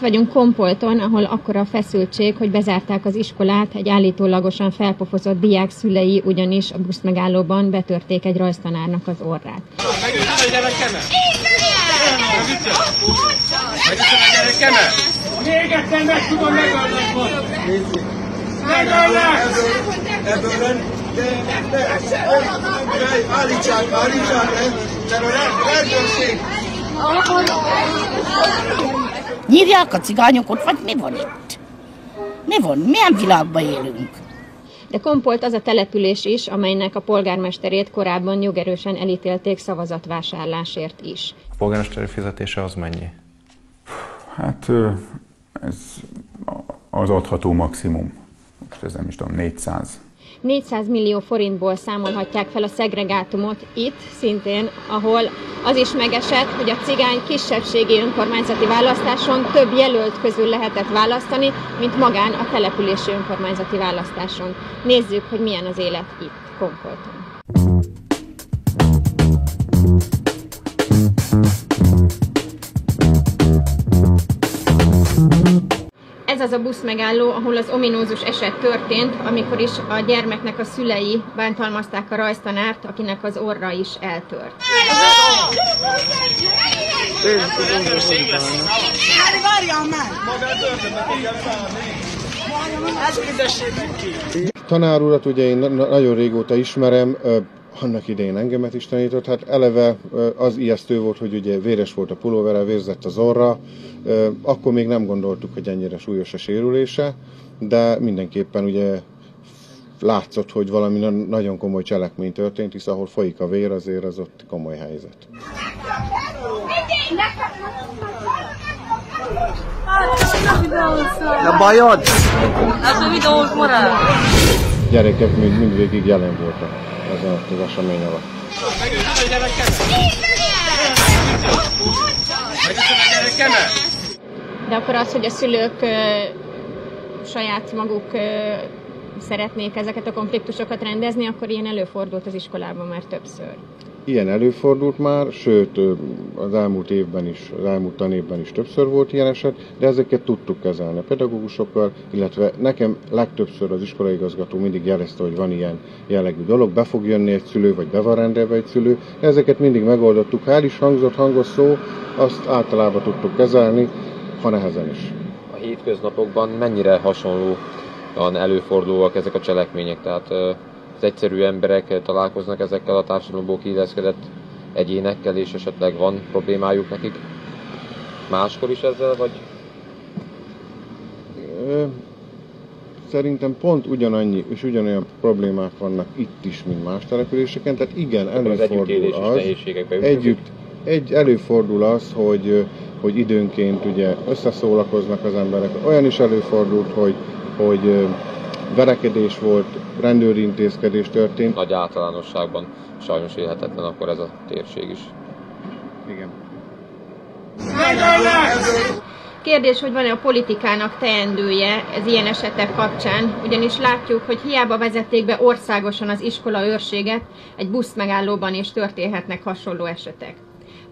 Itt vagyunk Kompolton, ahol akkora a feszültség, hogy bezárták az iskolát, egy állítólagosan felpofozott diák szülei ugyanis a buszmegállóban betörték egy rajztanárnak az orrát. Megütöm a gyerekemet! Megütöm a gyerekemet! Még egyszer meg tudom megölni most! Megöllek! Ebből nem, de, de, de, állítsák, állítsák, mert a rendőrség Nyírják a cigányokat, vagy mi van itt? Mi van? Milyen világban élünk? De Kompolt az a település is, amelynek a polgármesterét korábban jogerősen elítélték szavazatvásárlásért is. A polgármesteri fizetése az mennyi? Hát ez az adható maximum. Most ez nem is tudom, 400. 400 millió forintból számolhatják fel a szegregátumot itt szintén, ahol az is megesett, hogy a cigány kisebbségi önkormányzati választáson több jelölt közül lehetett választani, mint magán a települési önkormányzati választáson. Nézzük, hogy milyen az élet itt, Komkolton. Ez az a buszmegálló, ahol az ominózus eset történt, amikor is a gyermeknek a szülei bántalmazták a rajztanárt, akinek az orra is eltört. Tanár urat ugye én na- nagyon régóta ismerem, annak idején engemet is tanított, hát eleve az ijesztő volt, hogy ugye véres volt a pulóvere, vérzett az orra, akkor még nem gondoltuk, hogy ennyire súlyos a sérülése, de mindenképpen ugye látszott, hogy valami na- nagyon komoly cselekmény történt, hisz ahol folyik a vér, azért az ott komoly helyzet. a bajod? Gyerekek még mindvégig jelen voltak ezen az esemény alatt. Gyerekemet! De akkor az, hogy a szülők ö, saját maguk ö, szeretnék ezeket a konfliktusokat rendezni, akkor ilyen előfordult az iskolában már többször. Ilyen előfordult már, sőt az elmúlt évben is, az elmúlt tanévben is többször volt ilyen eset, de ezeket tudtuk kezelni a pedagógusokkal, illetve nekem legtöbbször az iskolaigazgató mindig jelezte, hogy van ilyen jellegű dolog, be fog jönni egy szülő, vagy be van rendelve egy szülő, ezeket mindig megoldottuk, ha el is hangzott hangos szó, azt általában tudtuk kezelni, ha nehezen is. a hétköznapokban mennyire hasonlóan előfordulóak ezek a cselekmények? Tehát az egyszerű emberek találkoznak ezekkel a társadalomból kiilleszkedett egyénekkel, és esetleg van problémájuk nekik máskor is ezzel, vagy Szerintem pont ugyanannyi és ugyanolyan problémák vannak itt is, mint más településeken, tehát igen, az előfordul az, ütközik? együtt, egy, előfordul az, hogy, hogy időnként ugye összeszólakoznak az emberek. Olyan is előfordult, hogy, hogy verekedés volt, rendőri intézkedés történt. Nagy általánosságban sajnos élhetetlen akkor ez a térség is. Igen. Kérdés, hogy van-e a politikának teendője ez ilyen esetek kapcsán, ugyanis látjuk, hogy hiába vezették be országosan az iskola őrséget, egy busz megállóban is történhetnek hasonló esetek.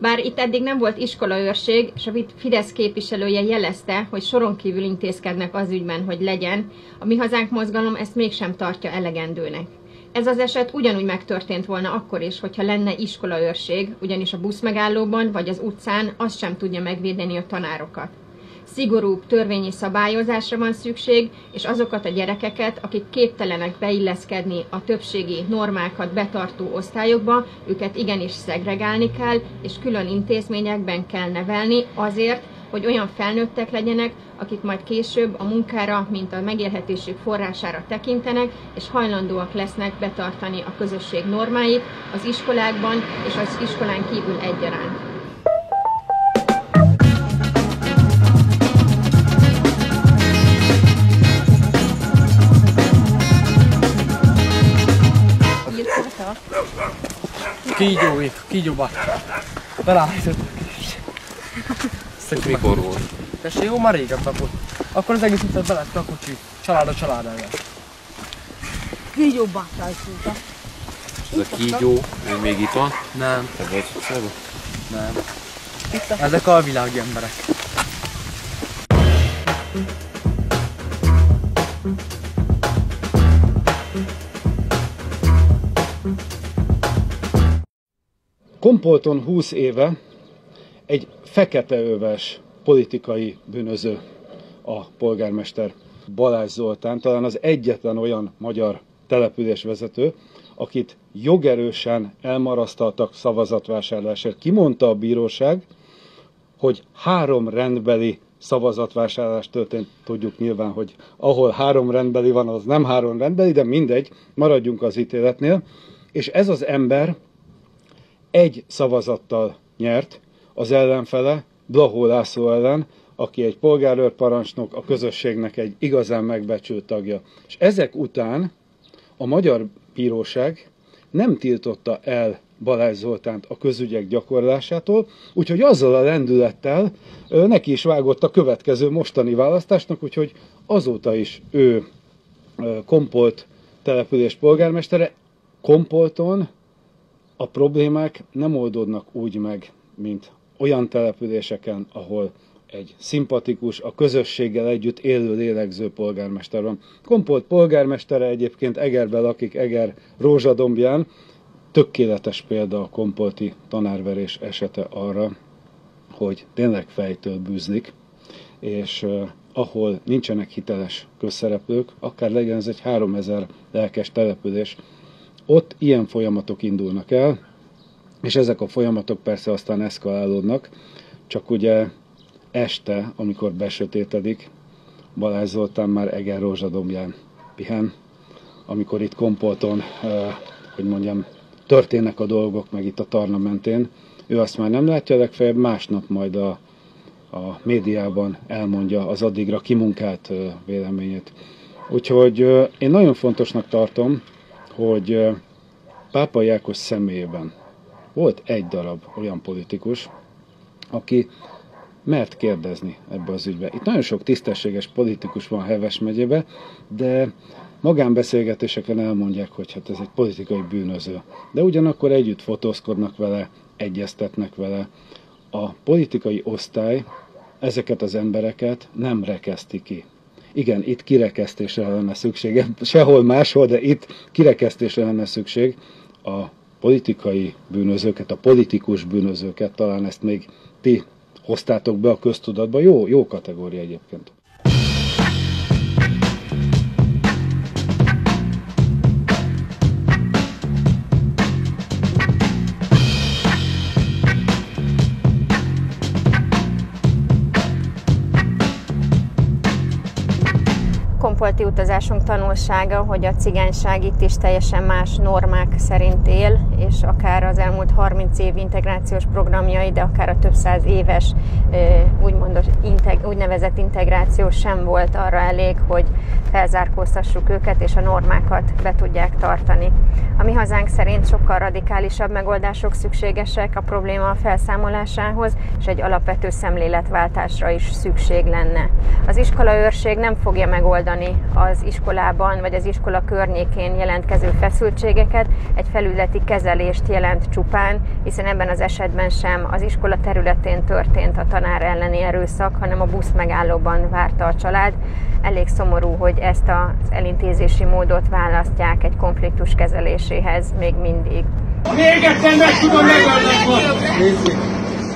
Bár itt eddig nem volt iskolaőrség, és a Fidesz képviselője jelezte, hogy soron kívül intézkednek az ügyben, hogy legyen, a Mi Hazánk mozgalom ezt mégsem tartja elegendőnek. Ez az eset ugyanúgy megtörtént volna akkor is, hogyha lenne iskolaőrség, ugyanis a buszmegállóban vagy az utcán az sem tudja megvédeni a tanárokat. Szigorúbb törvényi szabályozásra van szükség, és azokat a gyerekeket, akik képtelenek beilleszkedni a többségi normákat betartó osztályokba, őket igenis szegregálni kell, és külön intézményekben kell nevelni azért, hogy olyan felnőttek legyenek, akik majd később a munkára, mint a megélhetésük forrására tekintenek, és hajlandóak lesznek betartani a közösség normáit az iskolákban és az iskolán kívül egyaránt. Kígyóik, kígyóba. Belállítottak is. Mikor volt? Tessék, jó, már régen volt. Akkor az egész utat belett a kocsi. Család a család ellen. Kígyóba rajzolta. Ez a kígyó, ő még itt van? Nem, Te vagy szólva? nem. Ezek alvilági emberek. Kompolton 20 éve egy feketeöves politikai bűnöző a polgármester Balázs Zoltán, talán az egyetlen olyan magyar településvezető, akit jogerősen elmarasztaltak szavazatvásárlásért. Kimondta a bíróság, hogy három rendbeli szavazatvásárlás történt. Tudjuk nyilván, hogy ahol három rendbeli van, az nem három rendbeli, de mindegy, maradjunk az ítéletnél. És ez az ember egy szavazattal nyert az ellenfele, Blahó László ellen, aki egy polgárőrparancsnok, a közösségnek egy igazán megbecsült tagja. És ezek után a magyar bíróság nem tiltotta el Balázs Zoltánt a közügyek gyakorlásától, úgyhogy azzal a lendülettel neki is vágott a következő mostani választásnak, úgyhogy azóta is ő Kompolt település polgármestere. Kompolton a problémák nem oldódnak úgy meg, mint olyan településeken, ahol egy szimpatikus, a közösséggel együtt élő lélegző polgármester van. Kompolt polgármestere egyébként Egerbe lakik, Eger Rózsadombján. Tökéletes példa a kompolti tanárverés esete arra, hogy tényleg fejtől bűzlik, és uh, ahol nincsenek hiteles közszereplők, akár legyen ez egy 3000 lelkes település, ott ilyen folyamatok indulnak el, és ezek a folyamatok persze aztán eszkalálódnak, csak ugye este, amikor besötétedik, Balázs Zoltán már Eger Rózsadombján pihen, amikor itt Kompolton, hogy mondjam, történnek a dolgok, meg itt a Tarna mentén, ő azt már nem látja, legfeljebb másnap majd a, a médiában elmondja az addigra kimunkált véleményét. Úgyhogy én nagyon fontosnak tartom, hogy Pápa Jákos személyében volt egy darab olyan politikus, aki mert kérdezni ebbe az ügybe. Itt nagyon sok tisztességes politikus van Heves megyébe, de magánbeszélgetéseken elmondják, hogy hát ez egy politikai bűnöző. De ugyanakkor együtt fotózkodnak vele, egyeztetnek vele. A politikai osztály ezeket az embereket nem rekeszti ki. Igen, itt kirekesztésre lenne szükség, sehol máshol, de itt kirekesztésre lenne szükség a politikai bűnözőket, a politikus bűnözőket, talán ezt még ti hoztátok be a köztudatba. Jó, jó kategória egyébként. Kompolti utazásunk tanulsága, hogy a cigányság itt is teljesen más normák szerint él, és akár az elmúlt 30 év integrációs programjai, de akár a több száz éves úgymond úgynevezett integráció sem volt arra elég, hogy felzárkóztassuk őket, és a normákat be tudják tartani. A mi hazánk szerint sokkal radikálisabb megoldások szükségesek a probléma felszámolásához, és egy alapvető szemléletváltásra is szükség lenne. Az iskola őrség nem fogja megoldani az iskolában vagy az iskola környékén jelentkező feszültségeket, egy felületi kezelést jelent csupán, hiszen ebben az esetben sem az iskola területén történt a tanár elleni erőszak, hanem a busz megállóban várta a család. Elég szomorú, hogy ezt az elintézési módot választják egy konfliktus kezeléséhez még mindig. Még egyszer meg tudom megölni!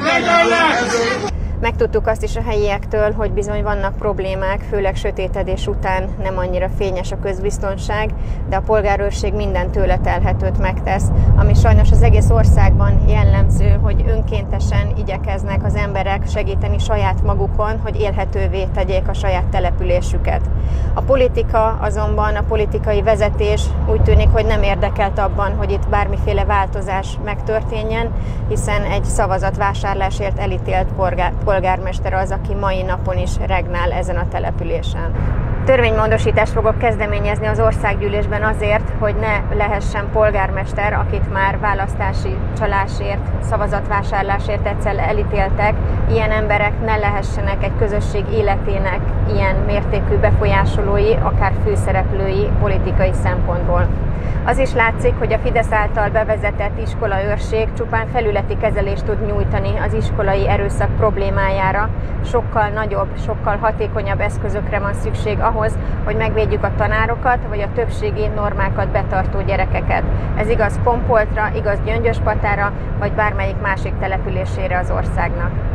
Megöllek! Megtudtuk azt is a helyiektől, hogy bizony vannak problémák, főleg sötétedés után nem annyira fényes a közbiztonság, de a polgárőrség minden tőle telhetőt megtesz, ami sajnos az egész országban jellemző, hogy önkéntesen igyekeznek az emberek segíteni saját magukon, hogy élhetővé tegyék a saját településüket. A politika azonban, a politikai vezetés úgy tűnik, hogy nem érdekelt abban, hogy itt bármiféle változás megtörténjen, hiszen egy szavazatvásárlásért elítélt polgár polgármester az, aki mai napon is regnál ezen a településen. Törvénymódosítást fogok kezdeményezni az országgyűlésben azért, hogy ne lehessen polgármester, akit már választási csalásért, szavazatvásárlásért egyszer elítéltek, ilyen emberek ne lehessenek egy közösség életének ilyen mértékű befolyásolói, akár főszereplői politikai szempontból. Az is látszik, hogy a Fidesz által bevezetett iskola őrség csupán felületi kezelést tud nyújtani az iskolai erőszak problémájára. Sokkal nagyobb, sokkal hatékonyabb eszközökre van szükség ahhoz, hogy megvédjük a tanárokat, vagy a többségi normákat betartó gyerekeket. Ez igaz Kompoltra, igaz Gyöngyöspatára, vagy bármelyik másik településére az országnak.